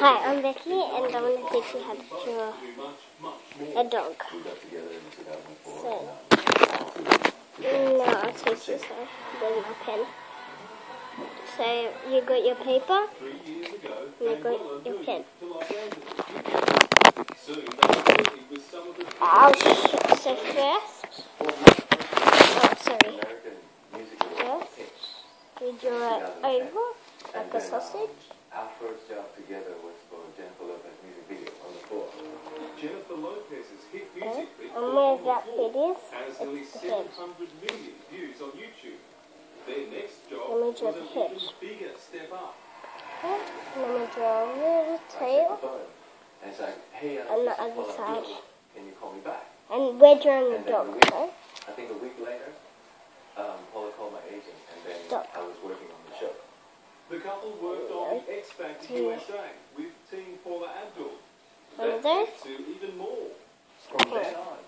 Hi, I'm Vicky, and I'm going to teach you how to draw a dog. So, no, I'll teach you so with my pen. So, you got your paper, and you got your pen. Oh, I'll so first, oh, sorry, first, we draw it over, like a sausage. Our first job together was for Jennifer Lopez music video on the floor. Jennifer Lopez's hit music clip and On the that Floor bit is, has nearly it's the head. 700 million views on YouTube. Their next job Let me was draw an the head. even bigger step up. Okay, and then draw a little tail, And it's like, hey, On the just other side. Can you call me back? and we're drawing the And then dog, the week- okay? I think a week later, um, Paula called my agent, and then Dog. I was working on the couple worked on the X Factor Tail. USA with Team Paula Abdul. That there? led to even more. From then on,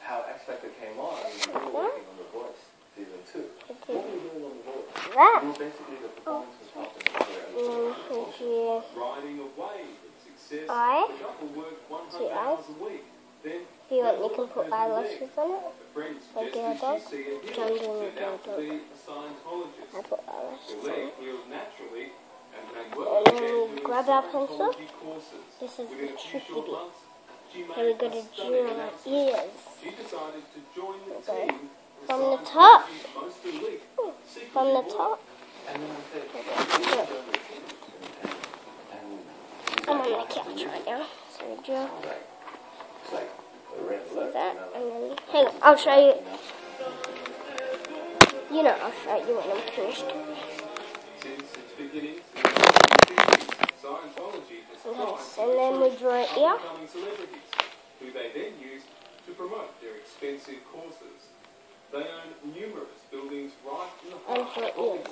how X Factor came on, we were working on The Voice season two. What were we doing on The Voice? That, We were basically the performance oh. consultants for and then Riding a wave of success, Eye. the couple worked 100 Two hours a week. Then, you want, you can put eyelashes on it. a Like suggested a dog? she see a John began we doing grab our pencil. This is the tricky bit. she we a to our ears. Decided to join the Okay. From the top. secret hmm. From the top, I said, Okay. "Please join the team." And, and she's I'm on my couch right now. So we draw I it's like a red see that, and then hang on, I'll show you. you know? You know, I'll show you when I'm finished. Since its beginnings in the 1950s, Scientology has Okay, tried so then we draw an ear. up-and-coming celebrities, who they then use to promote their expensive courses. They own numerous buildings right in the heart of Hollywood.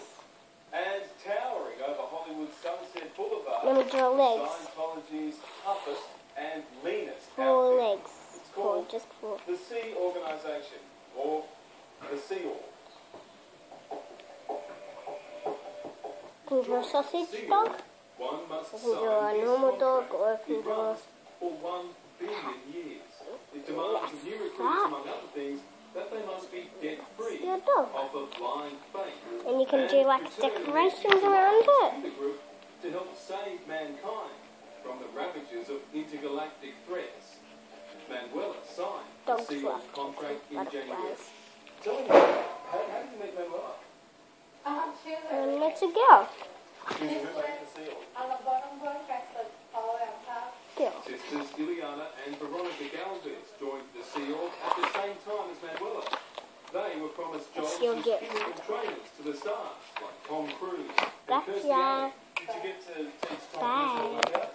And towering over Hollywood's Sunset Boulevard, Then we draw legs. Scientology's toughest and meanest Four legs. It's Four, called just four. the Sea Organization, or the Sea Org. You a sausage dog? One must can draw a normal dog, or I can draw runs for one billion years. It demands of new recruits, among other things, that they must be debt-free of a blind faith. And you can do like return decorations around it. the group to help save mankind from the ravages of intergalactic threats. Manuela signed the Dogs Sea love contract in January. Tell me, how, how did you meet Manuela? Um, she was a, let's go. Who you met at the Sea Org? on the bottom contract, but all the way on top. Go. Sisters Ileana and Veronica Galvez joined the Sea Org at the same time as Manuela. They were promised jobs Seal as trainers to the stars, like Tom Cruise and Gotcha. Kirstie Alley. Did you get to teach Tom Cruise Bye. to work out?